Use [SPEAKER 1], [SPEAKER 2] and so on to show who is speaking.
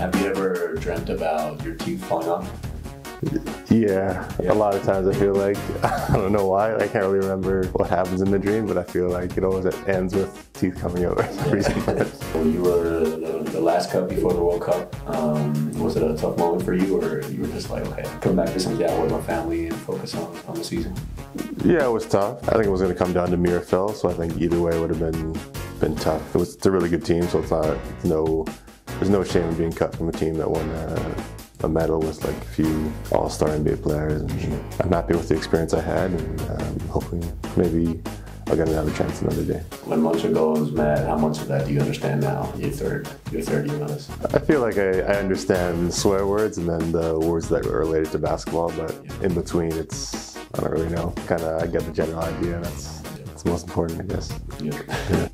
[SPEAKER 1] have you ever dreamt about your teeth falling off?
[SPEAKER 2] Yeah, a lot of times I feel like I don't know why. I can't really remember what happens in the dream, but I feel like it always ends with teeth coming out reason.
[SPEAKER 1] When you were the, the last cup before the World Cup, um, was it a tough moment for you, or you were just like, okay, come back to Santiago with my family and focus on, on the season?
[SPEAKER 2] yeah, it was tough. I think it was going to come down to Phil, so I think either way would have been been tough. It was it's a really good team, so it's not no there's no shame in being cut from a team that won. Uh, a medal with like a few all-star NBA players. And I'm happy with the experience I had, and um, hoping maybe I'll get another chance another day.
[SPEAKER 1] When Moncho goes mad, how much of that do you understand now? Your third, your third this.
[SPEAKER 2] I feel like I, I understand swear words and then the words that are related to basketball, but in between, it's I don't really know. Kind of, I get the general idea. That's that's most important, I guess.
[SPEAKER 1] Yeah.